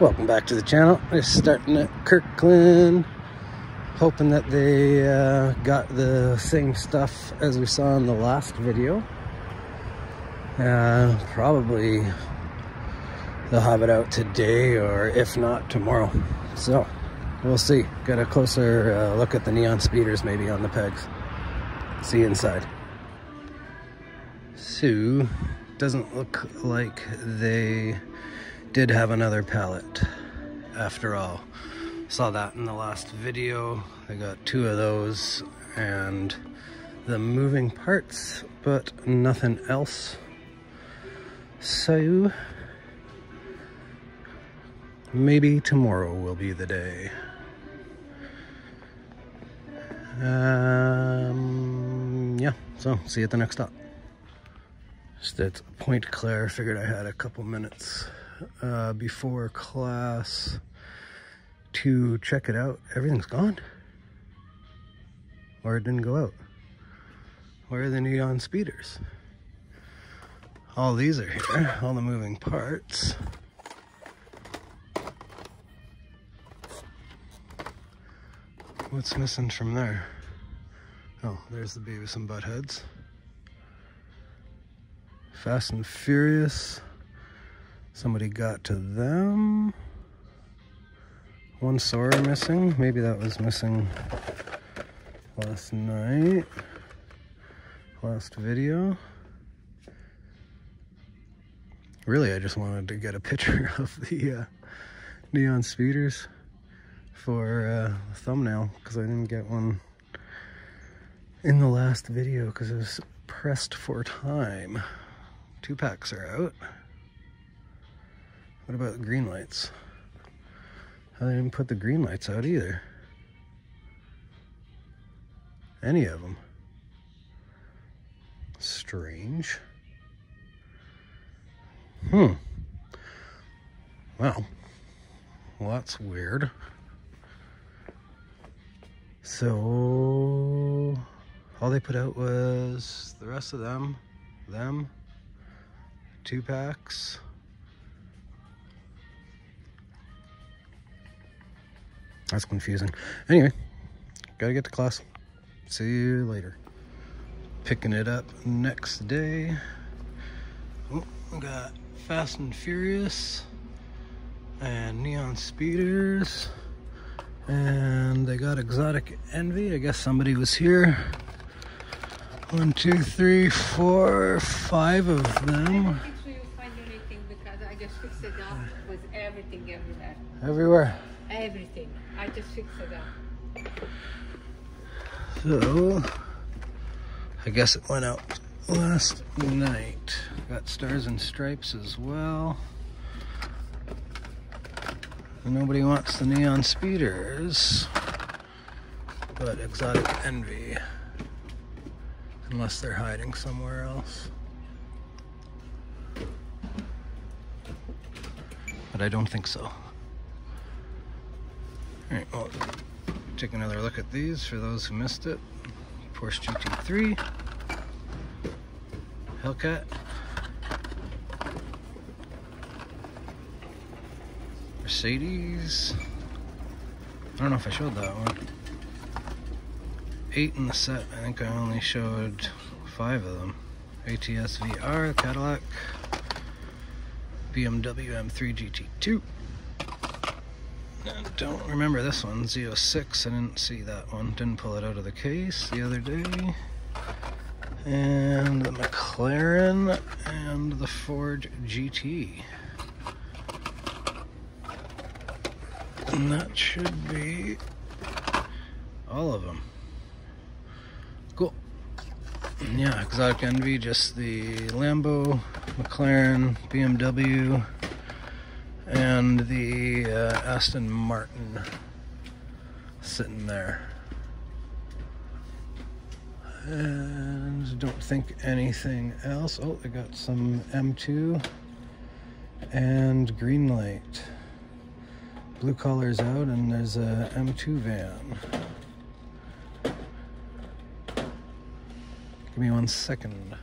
Welcome back to the channel. Just starting at Kirkland. Hoping that they uh, got the same stuff as we saw in the last video. Uh, probably they'll have it out today or if not tomorrow. So we'll see. Get a closer uh, look at the neon speeders maybe on the pegs. See inside. So doesn't look like they did have another pallet after all. Saw that in the last video. I got two of those and the moving parts, but nothing else. So, maybe tomorrow will be the day. Um, yeah, so see you at the next stop. Just at Pointe-Claire, figured I had a couple minutes uh, before class to check it out. Everything's gone. Or it didn't go out. Where are the neon speeders? All these are here, all the moving parts. What's missing from there? Oh, there's the Beavis and Buttheads. Fast and Furious. Somebody got to them. One Supra missing. Maybe that was missing last night. Last video. Really, I just wanted to get a picture of the uh, neon speeders for uh, the thumbnail because I didn't get one in the last video because I was pressed for time. Two packs are out. What about green lights? I didn't put the green lights out either. Any of them. Strange. Hmm. Well, well that's weird. So, all they put out was the rest of them, them, two packs, That's confusing. Anyway, gotta get to class. See you later. Picking it up next day. Oh, we got Fast and Furious and Neon Speeders. And they got Exotic Envy. I guess somebody was here. One, two, three, four, five of them. Everywhere. Everything. I just fixed it up. So, I guess it went out last night. Got stars and stripes as well. Nobody wants the neon speeders, but exotic envy, unless they're hiding somewhere else. But I don't think so. Alright, well, take another look at these for those who missed it. Porsche GT3, Hellcat, Mercedes. I don't know if I showed that one. Eight in the set. I think I only showed five of them. ATS VR, Cadillac, BMW M3 GT2. Don't remember this one, Z06. I didn't see that one. Didn't pull it out of the case the other day. And the McLaren and the Ford GT. And that should be all of them. Cool. Yeah, Exotic Envy, just the Lambo, McLaren, BMW, and the uh, Aston Martin sitting there. And don't think anything else. Oh, I got some M2 and green light. Blue collar's out and there's a M2 van. Give me one second.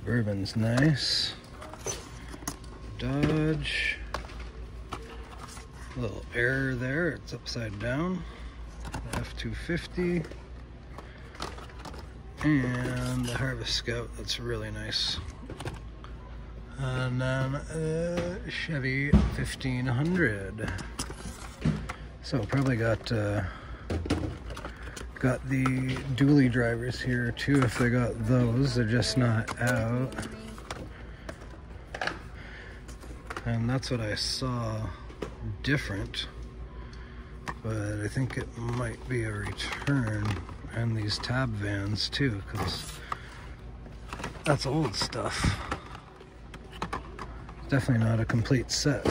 Suburban's nice. Dodge. A little error there, it's upside down. F-250. And the Harvest Scout, that's really nice. And then uh, Chevy 1500. So probably got uh, got the dually drivers here too if they got those. They're just not out. And that's what I saw different. But I think it might be a return and these tab vans too because that's old stuff. Definitely not a complete set.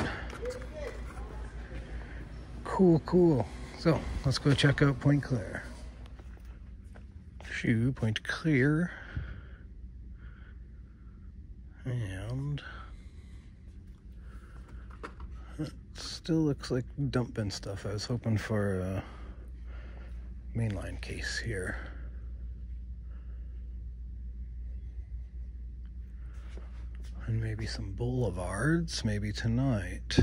Cool, cool. So let's go check out Pointe-Claire. Shoe, Pointe-Claire. And it still looks like dumping stuff. I was hoping for a mainline case here. And maybe some boulevards, maybe tonight.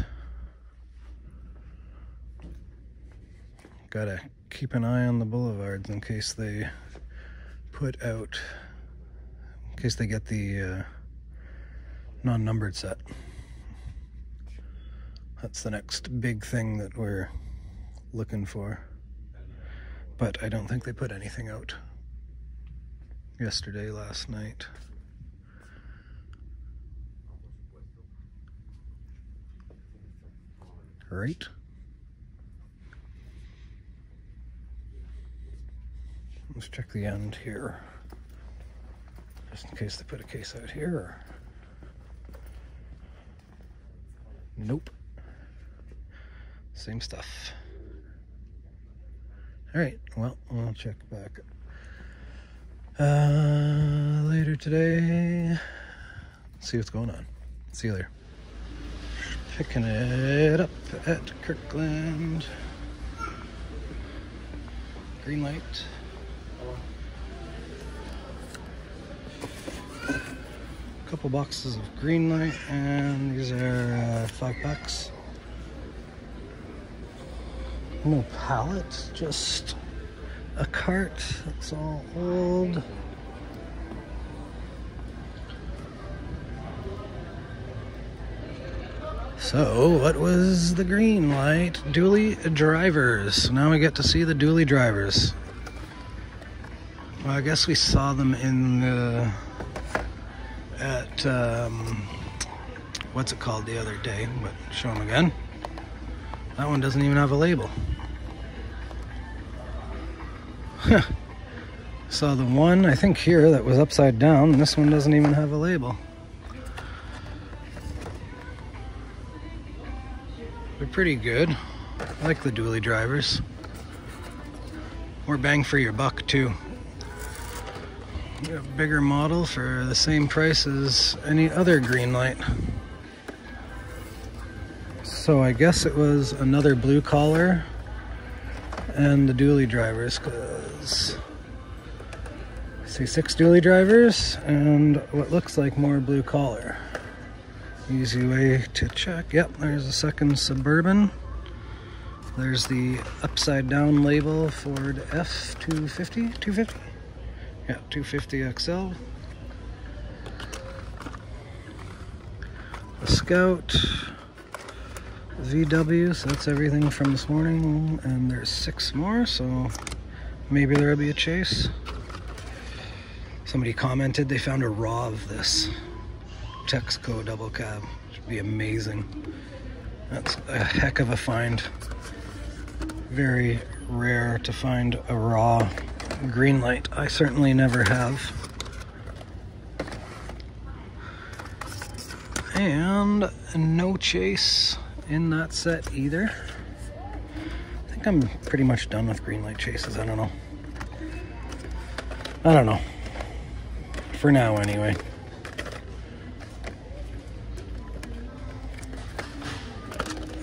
Gotta keep an eye on the boulevards in case they put out, in case they get the uh, non-numbered set. That's the next big thing that we're looking for. But I don't think they put anything out yesterday, last night. Right? Let's check the end here. Just in case they put a case out here. Nope. Same stuff. All right, well, I'll check back uh, later today. See what's going on. See you later. Picking it up at Kirkland. Green light. Couple boxes of green light and these are uh, five bucks no pallet just a cart that's all old. So what was the green light? Dually drivers. Now we get to see the dually drivers i guess we saw them in the at um, what's it called the other day, but show them again. That one doesn't even have a label. Saw the one, I think here, that was upside down, this one doesn't even have a label. They're pretty good. I like the dually drivers. More bang for your buck, too a bigger model for the same price as any other green light. So I guess it was another blue collar and the dually drivers because see six dually drivers and what looks like more blue collar. Easy way to check. Yep, there's a second Suburban. There's the upside down label Ford F250, 250? Yeah, 250 XL. A Scout. VW, so that's everything from this morning. And there's six more, so maybe there'll be a chase. Somebody commented they found a raw of this Texaco double cab. Should be amazing. That's a heck of a find. Very rare to find a raw green light. I certainly never have. And no chase in that set either. I think I'm pretty much done with green light chases. I don't know. I don't know. For now, anyway.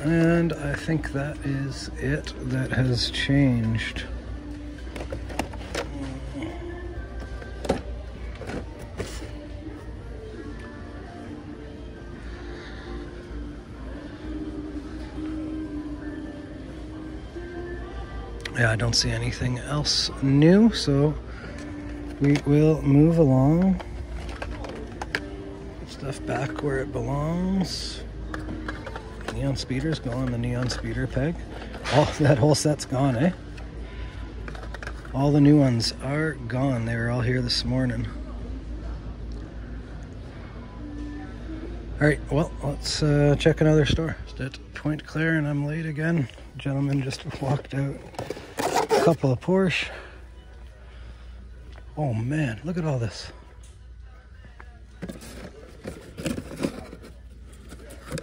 And I think that is it that has changed. Yeah, I don't see anything else new, so we will move along. Put stuff back where it belongs. Neon speeders go on the neon speeder peg. All that whole set's gone, eh? All the new ones are gone. They were all here this morning. All right, well, let's uh, check another store. It's at Pointe-Claire, and I'm late again. Gentleman just walked out. Couple of Porsche. Oh man, look at all this.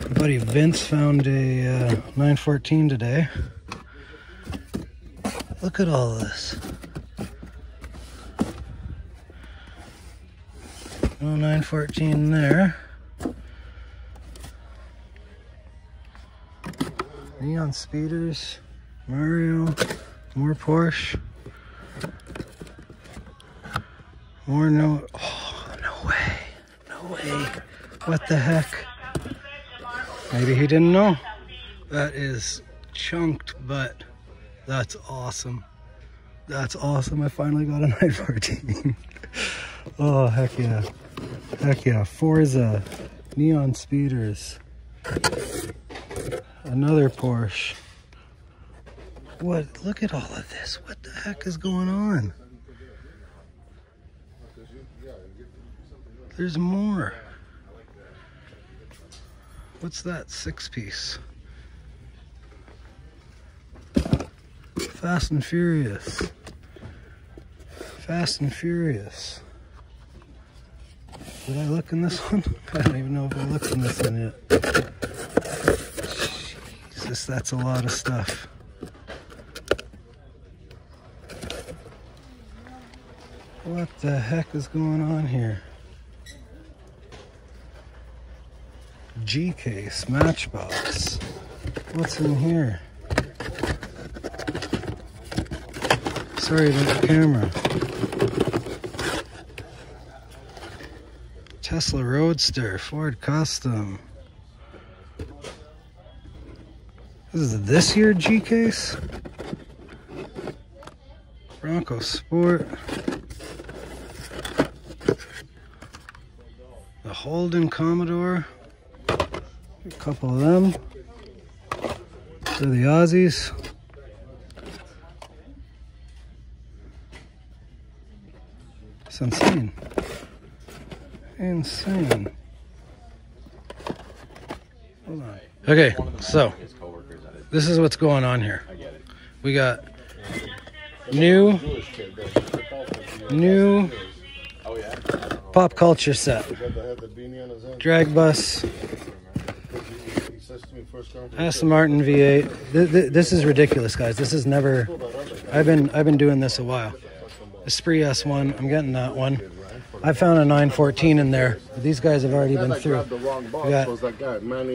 My buddy Vince found a uh, 914 today. Look at all this. No 914 there. Neon speeders, Mario, more Porsche. More no. Oh, no way. No way. What the heck? Maybe he didn't know. That is chunked, but that's awesome. That's awesome. I finally got a 914. oh, heck yeah. Heck yeah. Forza, neon speeders, another Porsche. What? Look at all of this. What the heck is going on? There's more. What's that? Six piece. Fast and Furious. Fast and Furious. Did I look in this one? I don't even know if I looked in this one yet. Jesus, that's a lot of stuff. What the heck is going on here? G case, Matchbox. What's in here? Sorry about the camera. Tesla Roadster, Ford Custom. This is this year G case? Bronco Sport. Holden Commodore. A couple of them. They're the Aussies. It's insane. Insane. Okay, so this is what's going on here. We got new, new pop culture set. Drag bus, Aston Martin V8. Th- th- this is ridiculous, guys. This is never. I've been I've been doing this a while. Esprit S1. I'm getting that one. I found a 914 in there. These guys have already been through. We got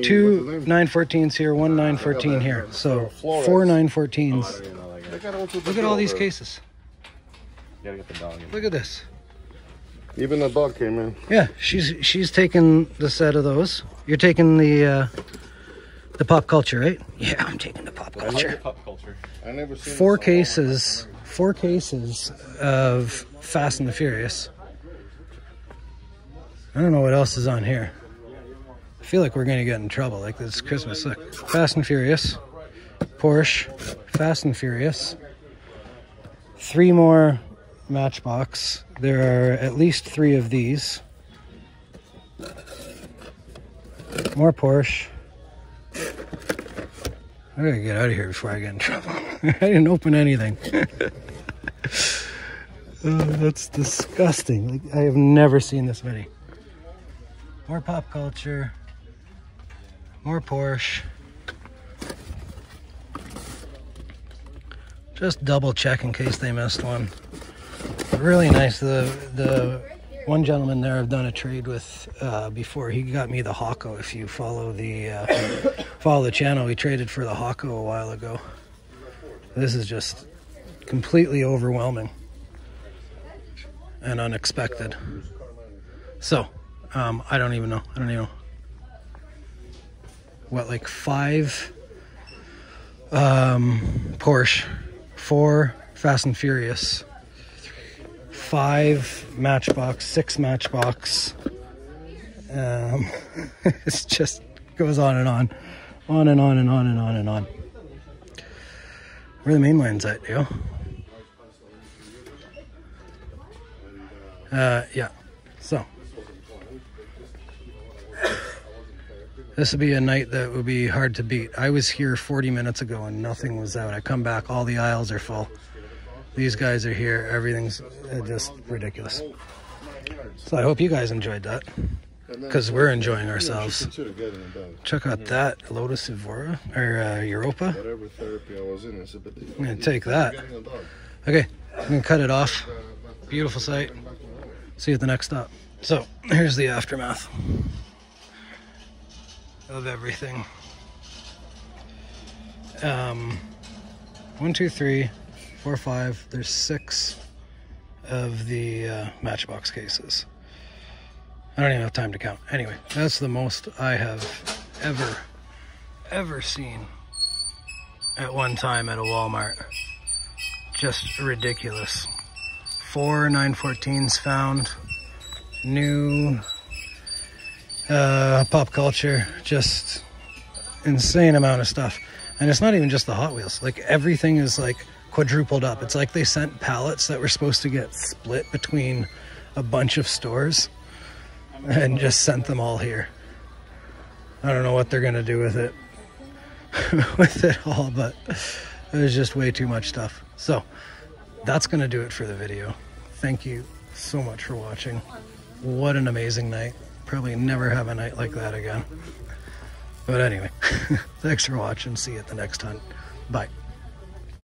two 914s here, one 914 here. So four 914s. Look at all these cases. Look at this. Even the dog came in. Yeah, she's she's taking the set of those. You're taking the uh, the pop culture, right? Yeah, I'm taking the pop culture. Pop culture. I never seen Four cases, four cases of Fast and the Furious. I don't know what else is on here. I feel like we're gonna get in trouble. Like this Christmas. Look, Fast and Furious, Porsche, Fast and Furious. Three more Matchbox. There are at least three of these. More Porsche. I gotta get out of here before I get in trouble. I didn't open anything. Oh, that's disgusting. Like I have never seen this many. More pop culture. More Porsche. Just double check in case they missed one. Really nice. The the one gentleman there I've done a trade with uh, before. He got me the Hako. If you follow the uh, follow the channel, he traded for the Hako a while ago. This is just completely overwhelming and unexpected. So, um, I don't even know. I don't even know. What, like five um, Porsche, four Fast and Furious, five Matchbox, six Matchbox. Um, it just goes on and on, on and on and on and on and on. Where the main line's at, yo? Uh, yeah. So this would be a night that would be hard to beat. I was here 40 minutes ago and nothing was out. I come back, all the aisles are full. These guys are here. Everything's uh, just ridiculous. So I hope you guys enjoyed that because we're enjoying ourselves. Check out that Lotus Evora or uh, Europa. I'm gonna take that. Okay, I'm gonna cut it off. Beautiful sight. See you at the next stop. So here's the aftermath of everything. Um, one, two, three, four, five. There's six of the uh, Matchbox cases. I don't even have time to count. Anyway, that's the most I have ever, ever seen at one time at a Walmart. Just ridiculous. Four 914s found. New uh, pop culture. Just insane amount of stuff. And it's not even just the Hot Wheels. Like everything is like quadrupled up. It's like they sent pallets that were supposed to get split between a bunch of stores and just sent them all here. I don't know what they're gonna do with it, with it all, but there's just way too much stuff. So that's gonna do it for the video. Thank you so much for watching. What an amazing night. Probably never have a night like that again. But anyway, thanks for watching. See you at the next hunt. Bye.